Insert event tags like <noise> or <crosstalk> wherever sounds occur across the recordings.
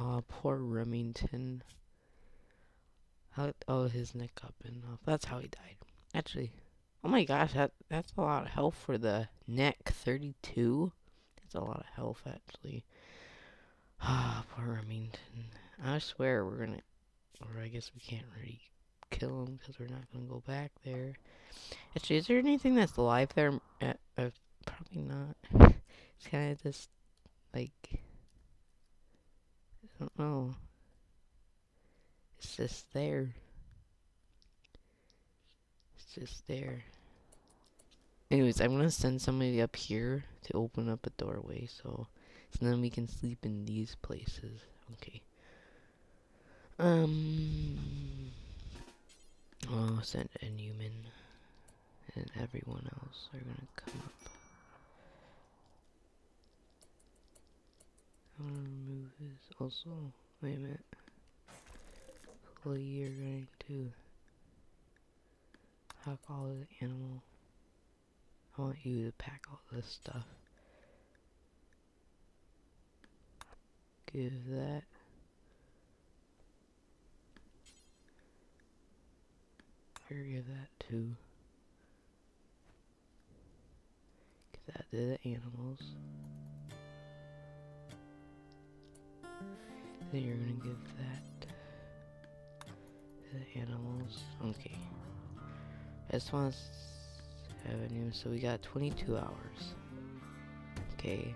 Oh, poor Remington. How, oh, his neck got bitten off. That's how he died. Actually, oh my gosh, that that's a lot of health for the neck. 32? That's a lot of health, actually. Ah, <sighs> poor Remington. I swear we're gonna, or I guess we can't really kill him because we're not gonna go back there. Actually, is there anything that's alive there? Uh, uh, probably not. <laughs> it's kind of just like I don't know. It's just there. It's just there. Anyways, I'm gonna send somebody up here to open up a doorway so so then we can sleep in these places. Okay. Um I'll send a Newman and everyone else are gonna come up. Um, I wanna remove this also. Wait a minute. Hopefully you're going to hack all the animal. I want you to pack all this stuff. Give that. Here, give that too. Give that to the animals. Then you're gonna give that to the animals. Okay. I just want to have a new. So we got 22 hours. Okay.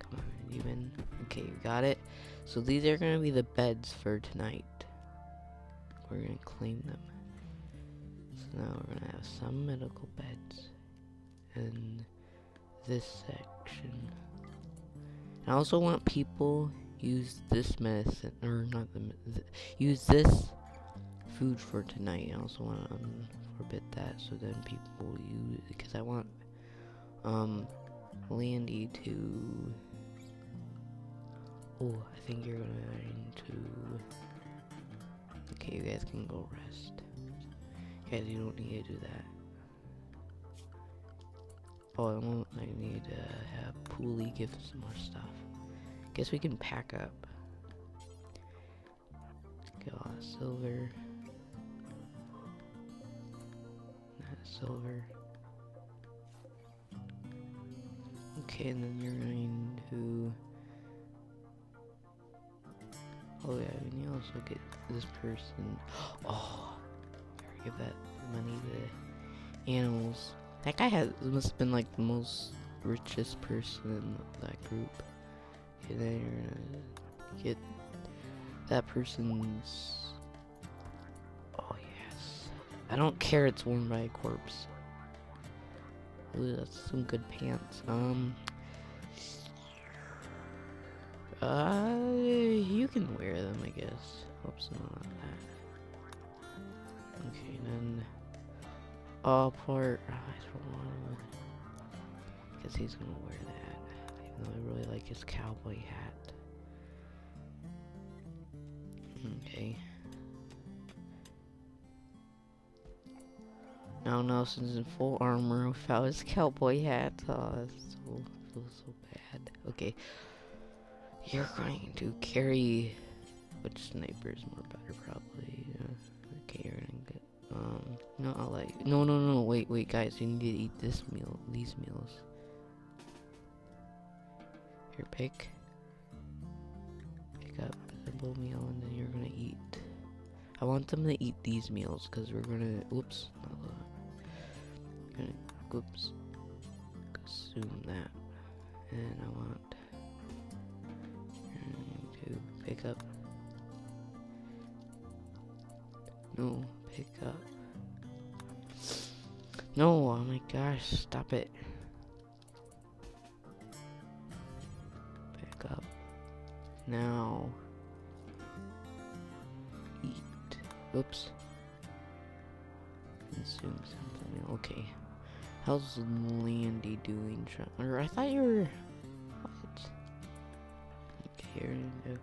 Come on, even. Okay, we got it. So these are gonna be the beds for tonight. We're gonna claim them. So now we're gonna have some medical beds in this section. I also want people use this medicine or not the th use this food for tonight. I also want to um, forbid that so then people use because I want um Landy to. Oh, I think you're going to. Okay, you guys can go rest. Guys, you don't need to do that. Oh, I, need to have Pooley give some more stuff. Guess we can pack up. Get a silver. Not silver. Okay, and then you're going to. Oh yeah, we need also get this person. <gasps> Oh, give that money to animals. That guy has must have been like the most richest person in that group. Okay, then get that person's. Oh yes, I don't care. It's worn by a corpse. Ooh, that's some good pants. Um. Uh, you can wear them, I guess. Hope not that. Okay, then. Oh, part I don't want. Because he's gonna wear that. Even though I really like his cowboy hat. Okay. Now Nelson's in full armor without his cowboy hat. Oh, that's so, feels so bad. Okay. You're going to carry. Which sniper is more better, probably? Uh, okay, you're gonna. Um, no, let you. No, no, no, wait, wait, guys. You need to eat this meal, these meals. Here, pick. Pick up the bowl meal, and then you're gonna eat. I want them to eat these meals, because we're gonna. Oops. Not that. Gonna. Oops. Consume that. And I want. To pick up. No, pick up. No, oh my gosh, stop it. Pick up. Now. Eat. Oops. Consume something. Okay. How's Landy doing? Or I thought you were. What? Gonna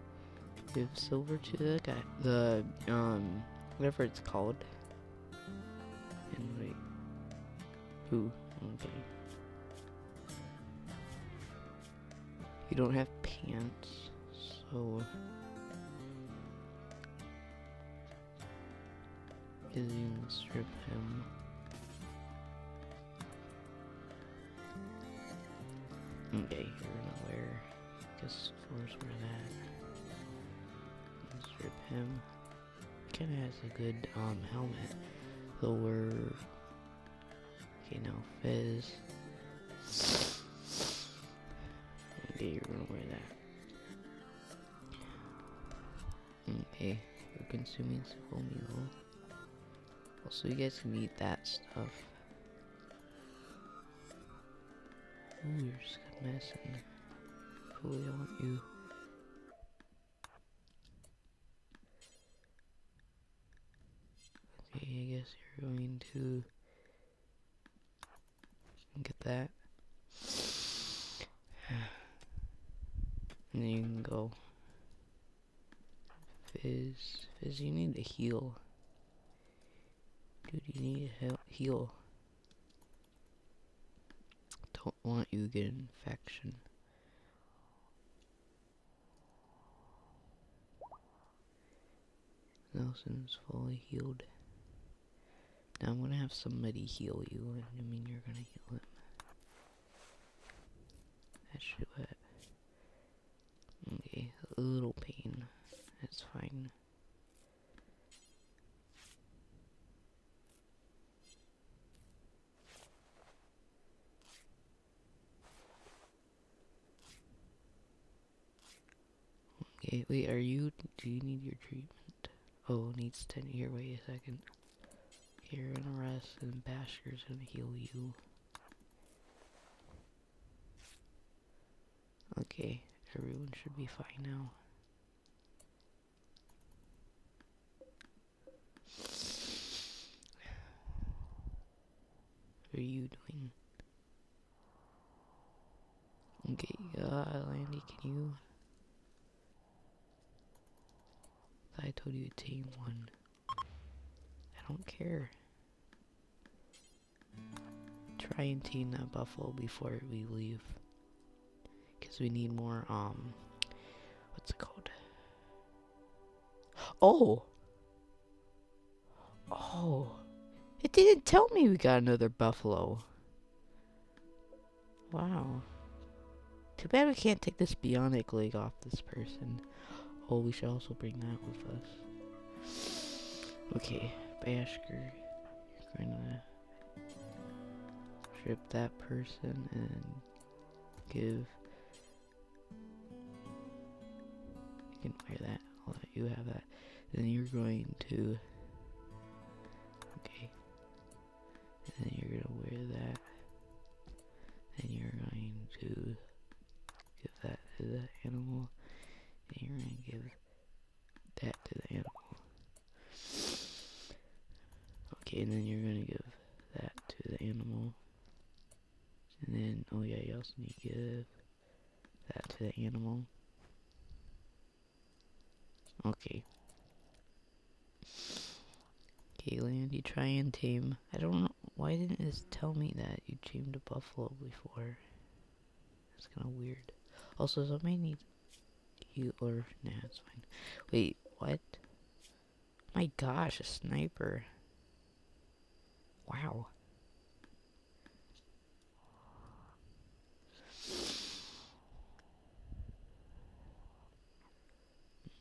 give silver to the guy. The, um whatever it's called. Who? Okay. You don't have pants, So is you can strip him. Okay, you're gonna wear guess force wear that. Strip him. Kinda has a good um helmet. He'll wear Okay now Fizz. Okay, you're gonna wear that. Okay, you're consuming simple meal. Also, you guys can eat that stuff. Ooh, you're just medicine. Cool, I want you. Okay, I guess you're going to get that. And then you can go. Fizz. Fizz, you need to heal. Dude, you need to heal. Don't want you to get an infection. Nelson's fully healed. Now I'm gonna have somebody heal you, I mean you're gonna heal him. That should what? Okay, a little pain. That's fine. Okay, wait, are you, do you need your treatment? Oh, needs 10, here, wait a second. You're gonna rest and Bashker's gonna heal you. Okay, everyone should be fine now. What are you doing? Okay, uh, Landy, can you I told you to tame one. I don't care. Try and tame that buffalo before we leave. Because we need more, um, what's it called? Oh! Oh! It didn't tell me we got another buffalo. Wow. Too bad we can't take this bionic leg off this person. Oh, we should also bring that with us. Okay, Bashker, gonna strip that person and give. You can wear that. I'll let you have that. Then you're going to. Need give that to the animal. Okay. Okay, Landy, try and tame. I don't know, why didn't this tell me that you tamed a buffalo before? That's kind of weird. Also, somebody needs you or nah, it's fine. Wait, what? My gosh, a sniper. Wow.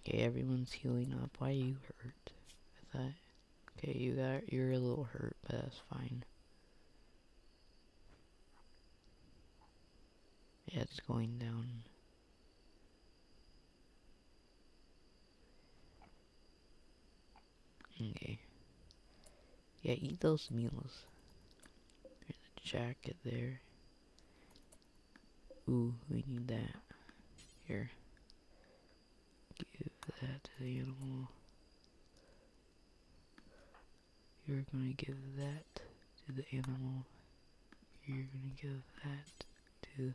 Okay, everyone's healing up. Why are you hurt? I thought. Okay, you got. You're a little hurt, but that's fine. Yeah, it's going down. Okay. Yeah, eat those meals. There's a jacket there. Ooh, we need that. Here. That to the animal. You're gonna give that to the animal. You're gonna give that to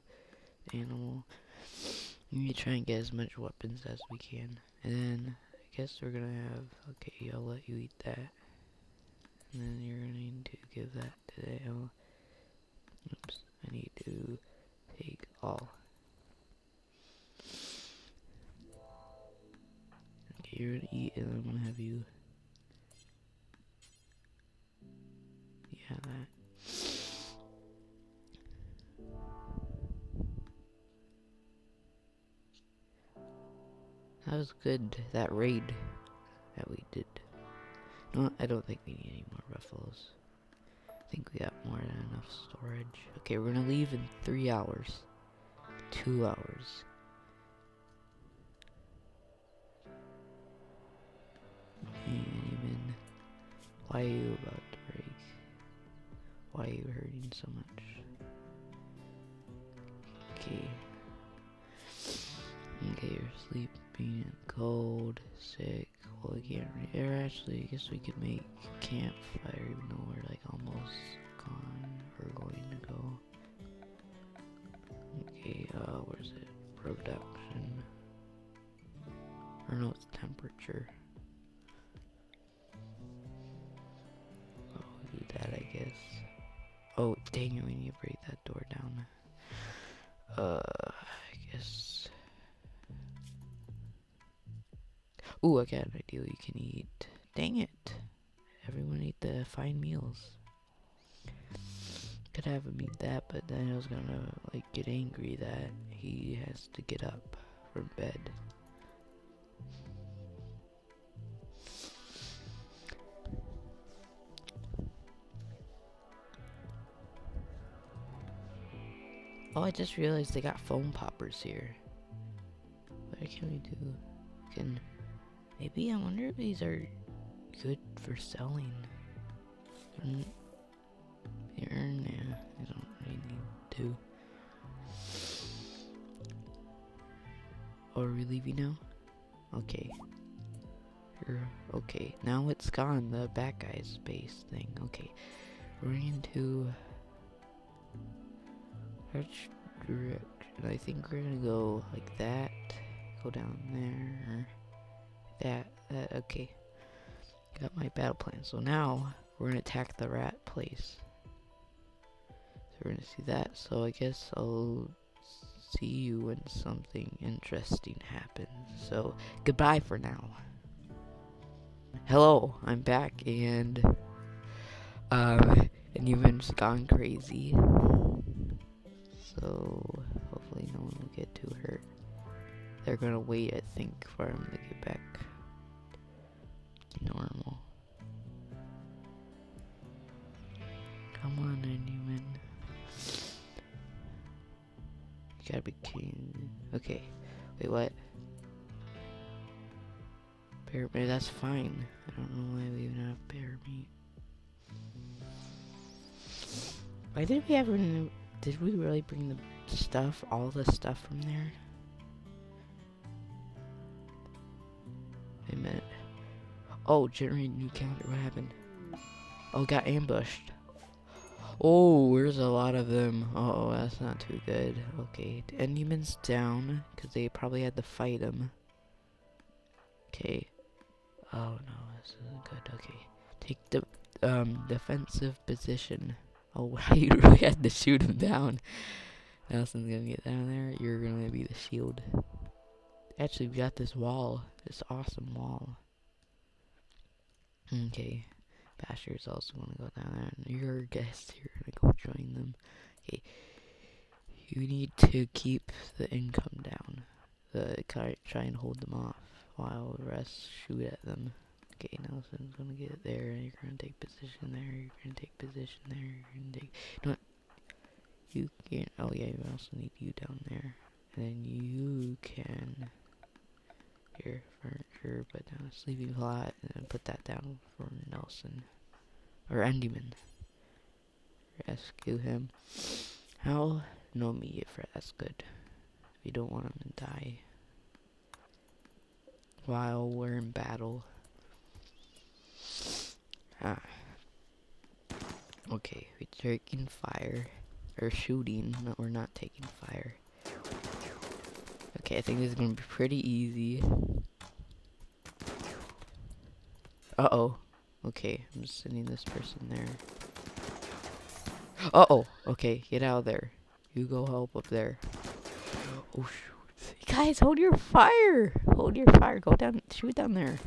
the animal. We to try and get as much weapons as we can. And then I guess we're gonna have, okay, I'll let you eat that. And then you're gonna need to give that to the animal. Oops, I need to take all. You're gonna eat, and I'm gonna have you. Yeah, that. That was good. That raid that we did. No, I don't think we need any more ruffles. I think we got more than enough storage. Okay, we're gonna leave in three hours. Two hours. Why are you about to break? Why are you hurting so much? Okay. Okay, you're sleeping, cold, sick. Well, we can't. Re- actually, I guess we could make campfire, even though we're like almost gone or going to go. Okay, uh, what is it? Production. I don't know, it's temperature. Do that, I guess. Oh, dang it, we need to break that door down. Uh, I guess. Ooh, I got an idea you can eat. Dang it. Everyone eat the fine meals. Could have him eat that, but then I was gonna, like, get angry that he has to get up from bed. Oh, I just realized they got foam poppers here. What can we do? Can maybe I wonder if these are good for selling. Earn, yeah, I don't really need to. Oh, are we leaving now? Okay. Okay, now it's gone, the bad guy's base thing. Okay, we're into? I think we're gonna go like that. Go down there. That. That. Okay. Got my battle plan. So now we're gonna attack the rat place. So we're gonna see that. So I guess I'll see you when something interesting happens. So goodbye for now. Hello, I'm back and um and you've been gone crazy so hopefully no one will get too hurt. They're gonna wait, I think, for him to get back normal. Come on, anyone. You gotta be king. Okay. Wait, what? Bear meat, that's fine. I don't know why we even have bear meat. Why did we ever did we really bring the stuff, all the stuff from there? Wait a minute. Oh, generate new calendar. What happened? Oh, got ambushed. Oh, there's a lot of them. oh, that's not too good. Okay, Enderman's down, because they probably had to fight him. Okay. Oh, no, this isn't good. Okay. Take the um, defensive position. Oh, <laughs> you really had to shoot him down. Nelson's gonna get down there. You're gonna be the shield. Actually, we got this wall. This awesome wall. Okay. Basher's also gonna go down there. And you're guest. Gonna go join them. Okay. You need to keep the income down. The try and hold them off while the rest shoot at them. Okay, Nelson's gonna get there, and you're gonna take position there, you're gonna take position there, you're gonna take... What? You can... Oh yeah, you also need you down there. And then you can... Here, furniture, put down a sleeping plot, and then put that down for Nelson. Or Endyman. Rescue him. How? No immediate threat, that's good. We don't want him to die. While we're in battle. Ah. Okay, we're taking fire. Or shooting. No, we're not taking fire. Okay, I think this is gonna be pretty easy. Uh-oh. Okay, I'm sending this person there. Uh-oh. Okay, get out of there. You go help up there. Oh, shoot. Guys, hold your fire! hold your fire. Go down, shoot down there.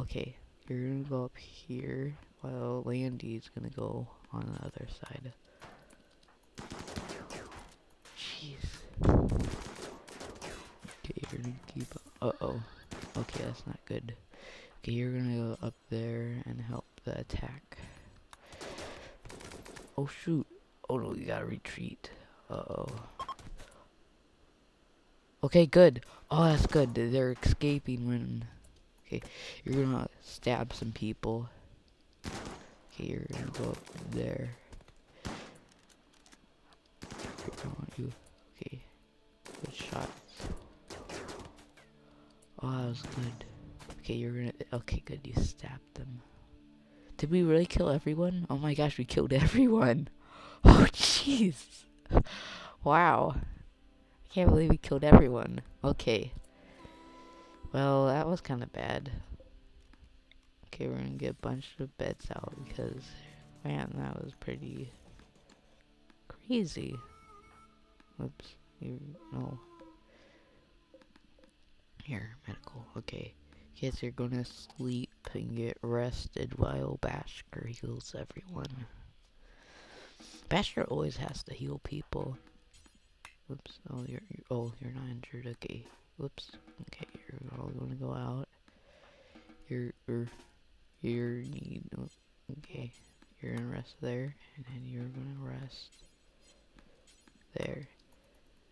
Okay, you're gonna go up here while Landy's gonna go on the other side. Jeez. Okay, you're gonna keep. Uh oh. Okay, that's not good. Okay, you're gonna go up there and help the attack. Oh shoot. Oh no, you gotta retreat. Uh oh. Okay, good. Oh, that's good. They're escaping when... Okay, you're gonna stab some people. Okay, you're gonna go up there. I want you. Okay, good shot. Oh, that was good. Okay, you're gonna... Okay, good, you stabbed them. Did we really kill everyone? Oh my gosh, we killed <laughs> everyone. Oh, jeez. Wow. I can't believe we killed everyone. Okay. Well, that was kind of bad. Okay, we're gonna get a bunch of beds out because, man, that was pretty crazy. Oops. You, no. Here, medical. Okay. Guess you're gonna sleep and get rested while Bashker heals everyone. Bashker always has to heal people. Whoops. Oh, you're, you're oh you're not injured. Okay. Whoops. Okay, you're gonna go out. You're you're okay. You're gonna rest there, and then you're gonna rest there.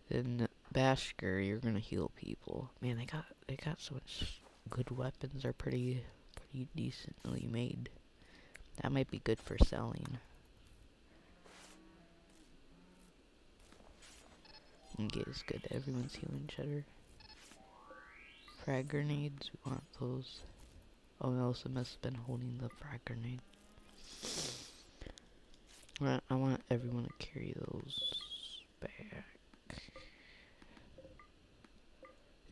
Then Bashker, you're gonna heal people. Man, they got they got so much good weapons. Are pretty pretty decently made. That might be good for selling. Okay, it's good. Everyone's healing cheddar. Frag grenades, we want those. Oh, Nelson must have been holding the frag grenade. Right, I want everyone to carry those back.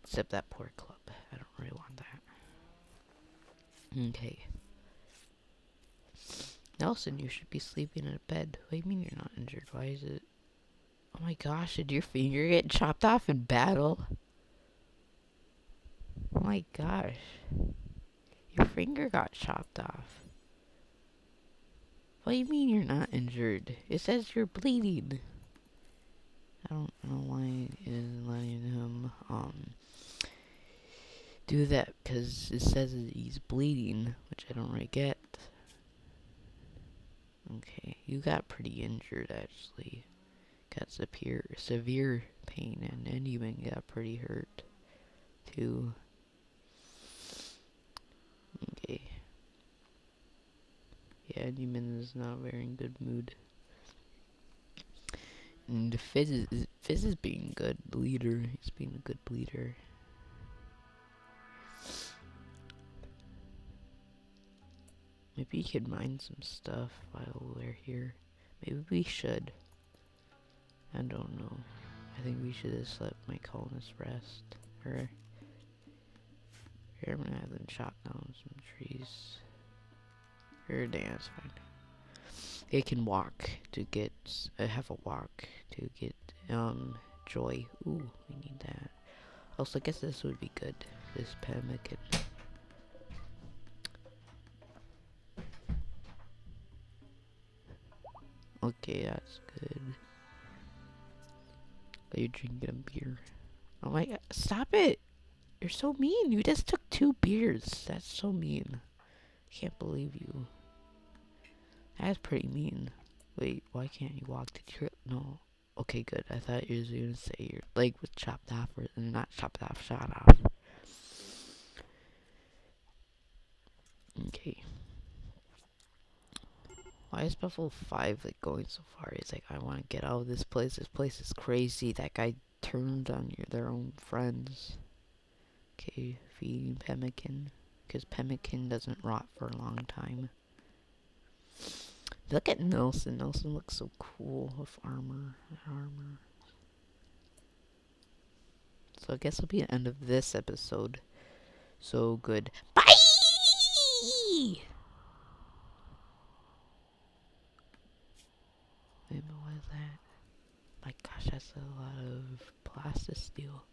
Except that poor club. I don't really want that. Okay. Nelson, you should be sleeping in a bed. What do you mean you're not injured? Why is it... Oh my gosh, did your finger get chopped off in battle? My gosh. Your finger got chopped off. What do you mean you're not injured? It says you're bleeding. I don't know why it isn't letting him, um, do that, because it says he's bleeding, which I don't really get. Okay, you got pretty injured, actually got severe, severe pain, and then you even got pretty hurt, too. Okay. Yeah, Demon is not very in good mood. And Fizz is, Fizz is being good leader. He's being a good leader. Maybe we could mine some stuff while we're here. Maybe we should. I don't know. I think we should just let my colonists rest. Or here I'm gonna have them chop down some trees. Or dance fine. They can walk to get uh, have a walk to get um joy. Ooh, we need that. Also, I guess this would be good. This pemmican. Okay, that's good. Are you drinking a beer? Oh my god, stop it! You're so mean. You just took two beards. That's so mean. Can't believe you. That's pretty mean. Wait, why can't you walk to your... No. Okay, good. I thought you were gonna say your leg was chopped off, or not chopped off, shot off. Okay. Why is Buffalo 5 like going so far? He's like, I want to get out of this place. This place is crazy. That guy turned on your, their own friends. Okay, feeding pemmican. Because pemmican doesn't rot for a long time. Look at Nelson. Nelson looks so cool with armor. Armor. So I guess it'll be the end of this episode. So good. Bye! Is that? My gosh, that's a lot of plastic steel.